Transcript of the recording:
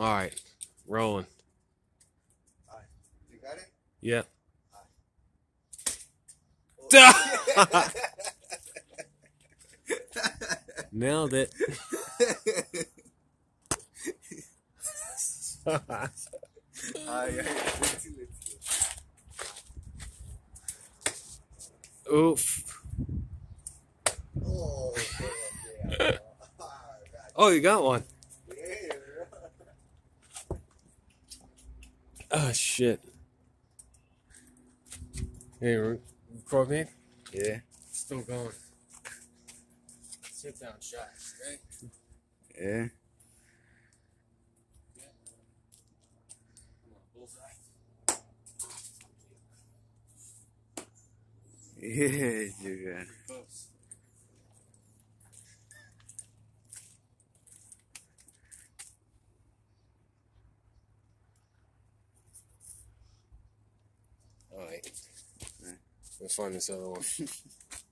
All right, rolling. You got it? Yeah. Nailed it. Ay, ay, let's see, let's see. Oof. Oh. Oh, you got one. Yeah. Oh shit. Hey, re- record me. Yeah. Still going. Sit down shot. Right? Yeah. Come on, bullseye. Yeah, got it. Close. Let's find this other one.